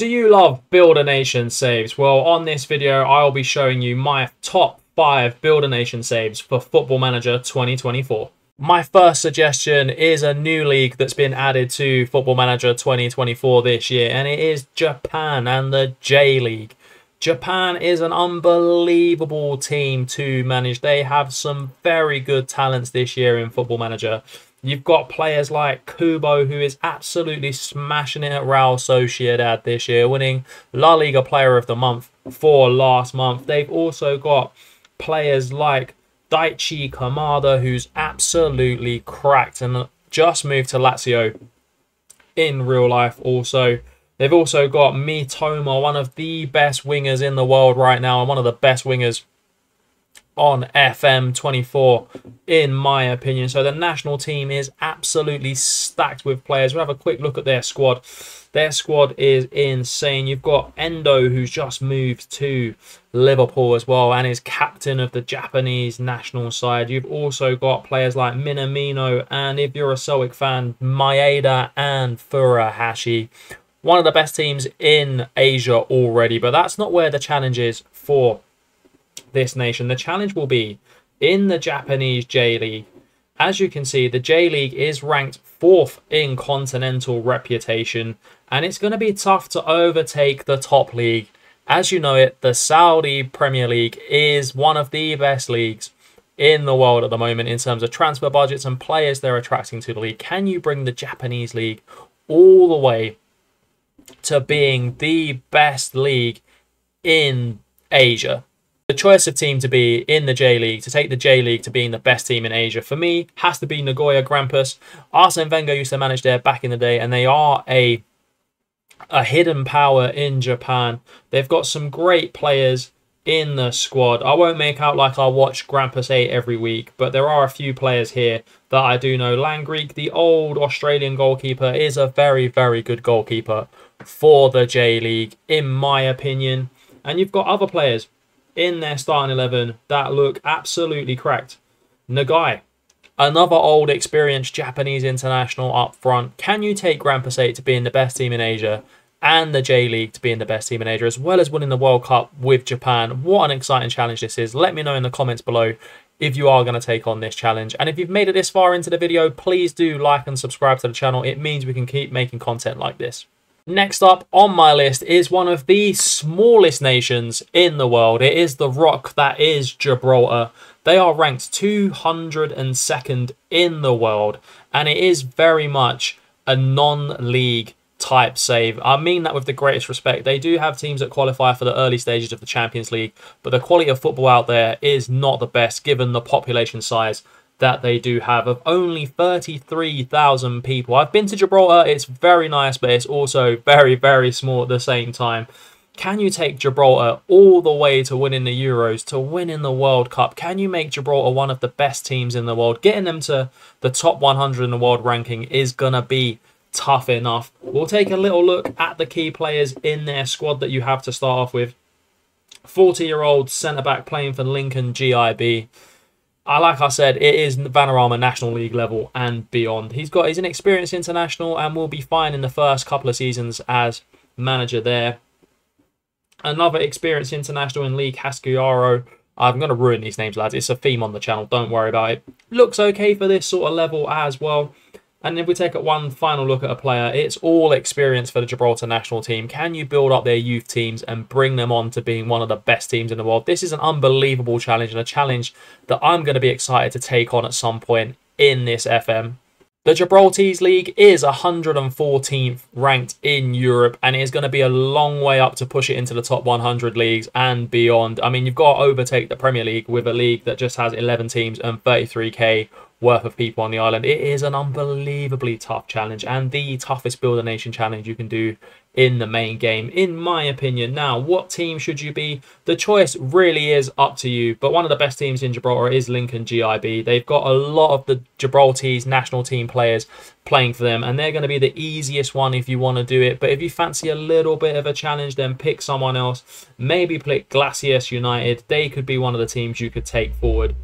Do you love Build a Nation saves? Well, on this video, I'll be showing you my top five Build a Nation saves for Football Manager 2024. My first suggestion is a new league that's been added to Football Manager 2024 this year, and it is Japan and the J League. Japan is an unbelievable team to manage. They have some very good talents this year in Football Manager. You've got players like Kubo, who is absolutely smashing it at Real Sociedad this year, winning La Liga Player of the Month for last month. They've also got players like Daichi Kamada, who's absolutely cracked and just moved to Lazio in real life also. They've also got Mitoma, one of the best wingers in the world right now, and one of the best wingers on FM24, in my opinion. So the national team is absolutely stacked with players. We'll have a quick look at their squad. Their squad is insane. You've got Endo, who's just moved to Liverpool as well and is captain of the Japanese national side. You've also got players like Minamino and, if you're a Celtic fan, Maeda and Furuhashi. One of the best teams in Asia already, but that's not where the challenge is for this nation. The challenge will be in the Japanese J League. As you can see, the J League is ranked fourth in continental reputation, and it's going to be tough to overtake the top league. As you know it, the Saudi Premier League is one of the best leagues in the world at the moment in terms of transfer budgets and players they're attracting to the league. Can you bring the Japanese league all the way to being the best league in Asia? The choice of team to be in the J League, to take the J League to being the best team in Asia, for me, has to be Nagoya Grampus. Arsene Wenger used to manage there back in the day, and they are a a hidden power in Japan. They've got some great players in the squad. I won't make out like I watch Grampus 8 every week, but there are a few players here that I do know. Langerak, the old Australian goalkeeper, is a very, very good goalkeeper for the J League, in my opinion. And you've got other players in their starting 11 that look absolutely cracked. Nagai, another old experienced Japanese international up front. Can you take Grampus 8 to being the best team in Asia and the J League to being the best team in Asia, as well as winning the World Cup with Japan? What an exciting challenge this is. Let me know in the comments below if you are going to take on this challenge. And if you've made it this far into the video, please do like and subscribe to the channel. It means we can keep making content like this. Next up on my list is one of the smallest nations in the world. It is the rock that is Gibraltar. They are ranked 202nd in the world, and it is very much a non-league type save. I mean that with the greatest respect. They do have teams that qualify for the early stages of the Champions League, but the quality of football out there is not the best given the population size that they do have of only 33,000 people. I've been to Gibraltar, it's very nice, but it's also very, very small at the same time. Can you take Gibraltar all the way to winning the Euros, to winning the World Cup? Can you make Gibraltar one of the best teams in the world? Getting them to the top 100 in the world ranking is going to be tough enough. We'll take a little look at the key players in their squad that you have to start off with. 40-year-old centre-back playing for Lincoln GIB. I uh, like I said, it is Vanarama National League level and beyond. He's got he's an experienced international and will be fine in the first couple of seasons as manager there. Another experienced international in League Haskuyaro. Uh, I'm going to ruin these names, lads. It's a theme on the channel. Don't worry about it. Looks okay for this sort of level as well. And if we take one final look at a player, it's all experience for the Gibraltar national team. Can you build up their youth teams and bring them on to being one of the best teams in the world? This is an unbelievable challenge and a challenge that I'm going to be excited to take on at some point in this FM. The Gibraltars League is 114th ranked in Europe and it is going to be a long way up to push it into the top 100 leagues and beyond. I mean, you've got to overtake the Premier League with a league that just has 11 teams and 33k worth of people on the island. It is an unbelievably tough challenge and the toughest Build a Nation challenge you can do in the main game, in my opinion. Now, what team should you be? The choice really is up to you, but one of the best teams in Gibraltar is Lincoln GIB. They've got a lot of the Gibraltar's national team players playing for them, and they're going to be the easiest one if you want to do it. But if you fancy a little bit of a challenge, then pick someone else. Maybe pick Glacis United. They could be one of the teams you could take forward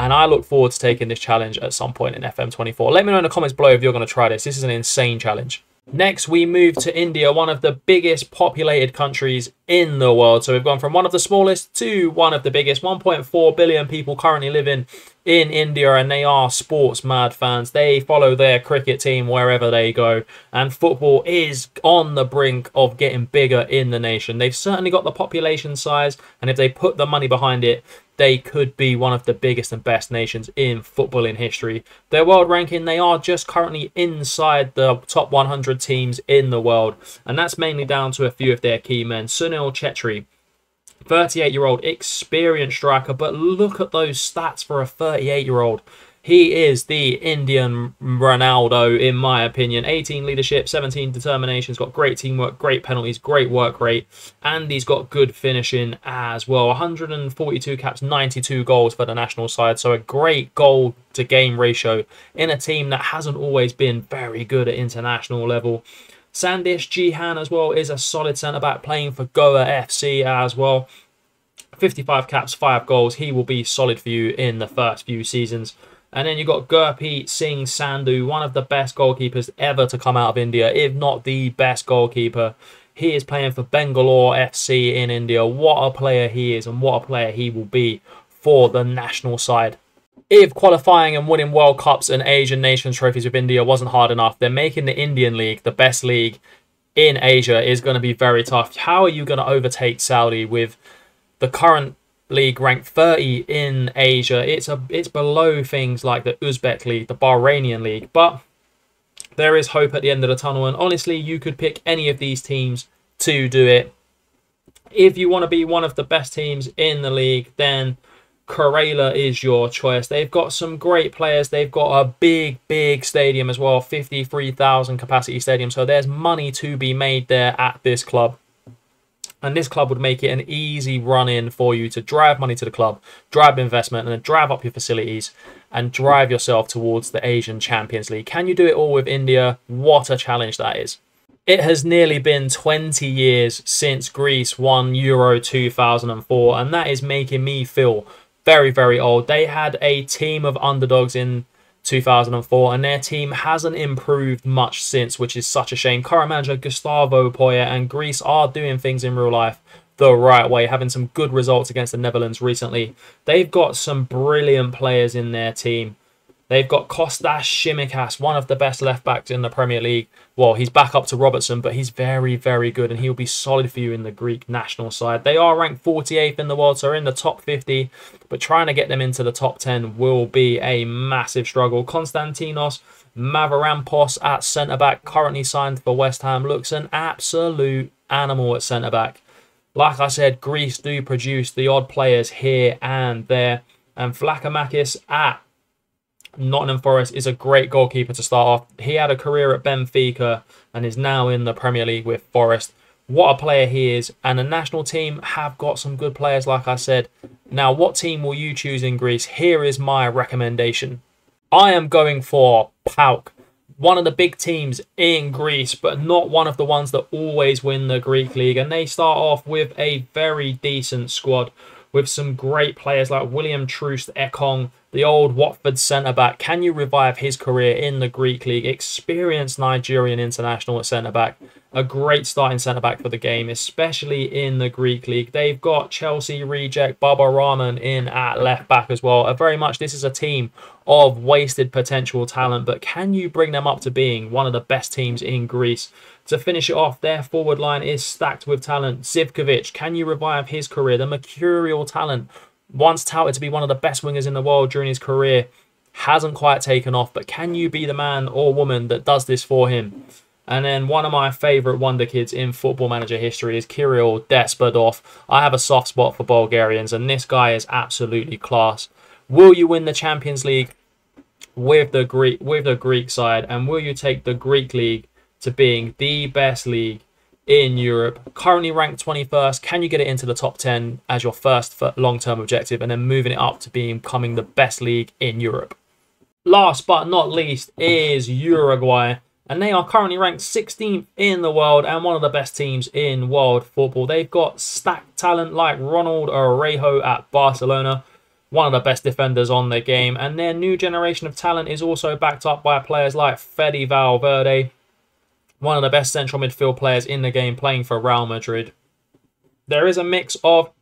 and I look forward to taking this challenge at some point in FM24. Let me know in the comments below if you're going to try this. This is an insane challenge. Next, we move to India, one of the biggest populated countries in the world. So we've gone from one of the smallest to one of the biggest. 1.4 billion people currently living in India, and they are sports mad fans. They follow their cricket team wherever they go, and football is on the brink of getting bigger in the nation. They've certainly got the population size, and if they put the money behind it, they could be one of the biggest and best nations in football in history. Their world ranking, they are just currently inside the top 100 teams in the world, and that's mainly down to a few of their key men. Sunil Chhetri, 38 year old experienced striker, but look at those stats for a 38 year old. He is the Indian Ronaldo, in my opinion. 18 leadership, 17 determination. He's got great teamwork, great penalties, great work rate, and he's got good finishing as well. 142 caps, 92 goals for the national side. So a great goal to game ratio in a team that hasn't always been very good at international level. Sandesh Jhingan as well is a solid centre back playing for Goa FC as well. 55 caps, 5 goals. He will be solid for you in the first few seasons. And then you've got Gurpreet Singh Sandhu, one of the best goalkeepers ever to come out of India, if not the best goalkeeper. He is playing for Bangalore FC in India. What a player he is, and what a player he will be for the national side. If qualifying and winning World Cups and Asian Nations trophies with India wasn't hard enough, then making the Indian League the best league in Asia is going to be very tough. How are you going to overtake Saudi with the current league ranked 30 in Asia. It's a it's below things like the Uzbek league, the Bahrainian league, but there is hope at the end of the tunnel. And honestly, you could pick any of these teams to do it. If you want to be one of the best teams in the league, then Kerala is your choice. They've got some great players. They've got a big, big stadium as well, 53,000 capacity stadium. So there's money to be made there at this club. And this club would make it an easy run in for you to drive money to the club, drive investment, and then drive up your facilities and drive yourself towards the Asian Champions League. Can you do it all with India? What a challenge that is. It has nearly been 20 years since Greece won Euro 2004, and that is making me feel very, very old. They had a team of underdogs in 2004, and their team hasn't improved much since, which is such a shame. Current manager Gustavo Poyet and Greece are doing things in real life the right way, having some good results against the Netherlands recently. They've got some brilliant players in their team. They've got Kostas Tsimikas, one of the best left backs in the Premier League. Well, he's back up to Robertson, but he's very, very good, and he'll be solid for you in the Greek national side. They are ranked 48th in the world, so in the top 50, but trying to get them into the top 10 will be a massive struggle. Konstantinos Mavropanos at centre back, currently signed for West Ham, looks an absolute animal at centre back. Like I said, Greece do produce the odd players here and there. And Vlachomakis at Nottingham Forest is a great goalkeeper to start off. He had a career at Benfica and is now in the Premier League with Forest. What a player he is. And the national team have got some good players, like I said. Now, what team will you choose in Greece? Here is my recommendation. I am going for PAOK, one of the big teams in Greece, but not one of the ones that always win the Greek league. And they start off with a very decent squad with some great players like William Troost Ekong, the old Watford centre back. Can you revive his career in the Greek league? Experienced Nigerian international at centre back. A great starting centre back for the game, especially in the Greek league. They've got Chelsea reject Baba Rahman in at left back as well. A very much this is a team of wasted potential talent, but can you bring them up to being one of the best teams in Greece? To finish it off, their forward line is stacked with talent. Zivkovic, can you revive his career? The mercurial talent, once touted to be one of the best wingers in the world during his career, hasn't quite taken off, but can you be the man or woman that does this for him? And then one of my favourite wonder kids in football manager history is Kirill Despotovs. I have a soft spot for Bulgarians, and this guy is absolutely class. Will you win the Champions League with the Greek with the Greek side, and will you take the Greek league to being the best league in Europe. Currently ranked 21st. Can you get it into the top 10 as your first long-term objective and then moving it up to becoming the best league in Europe? Last but not least is Uruguay. And they are currently ranked 16th in the world and one of the best teams in world football. They've got stacked talent like Ronald Araujo at Barcelona, one of the best defenders on the game. And their new generation of talent is also backed up by players like Fede Valverde, one of the best central midfield players in the game, playing for Real Madrid. There is a mix of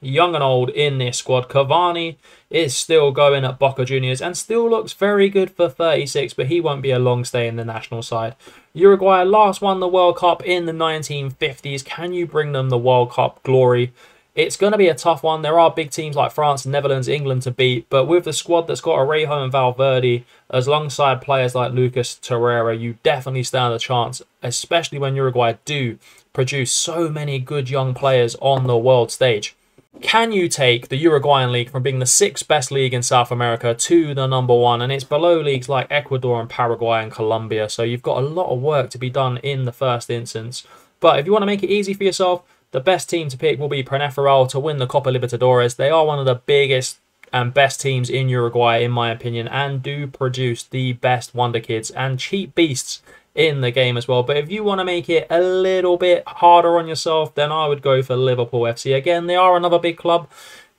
young and old in this squad. Cavani is still going at Boca Juniors and still looks very good for 36, but he won't be a long stay in the national side. Uruguay last won the World Cup in the 1950s. Can you bring them the World Cup glory? It's going to be a tough one. There are big teams like France, Netherlands, England to beat, but with the squad that's got Araujo and Valverde, as alongside players like Lucas Torreira, you definitely stand a chance, especially when Uruguay do produce so many good young players on the world stage. Can you take the Uruguayan league from being the sixth best league in South America to the number one? And it's below leagues like Ecuador and Paraguay and Colombia. So you've got a lot of work to be done in the first instance. But if you want to make it easy for yourself, the best team to pick will be Peñarol to win the Copa Libertadores. They are one of the biggest and best teams in Uruguay, in my opinion, and do produce the best wonder kids and cheap beasts in the game as well. But if you want to make it a little bit harder on yourself, then I would go for Liverpool FC. Again, they are another big club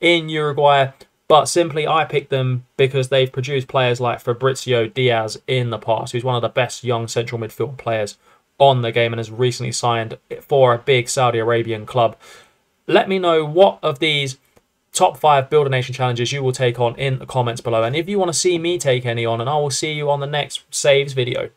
in Uruguay, but simply I picked them because they've produced players like Fabricio Diaz in the past, who's one of the best young central midfield players on the game and has recently signed for a big Saudi Arabian club. Let me know what of these top five Build a Nation challenges you will take on in the comments below. And if you want to see me take any on, and I will see you on the next saves video.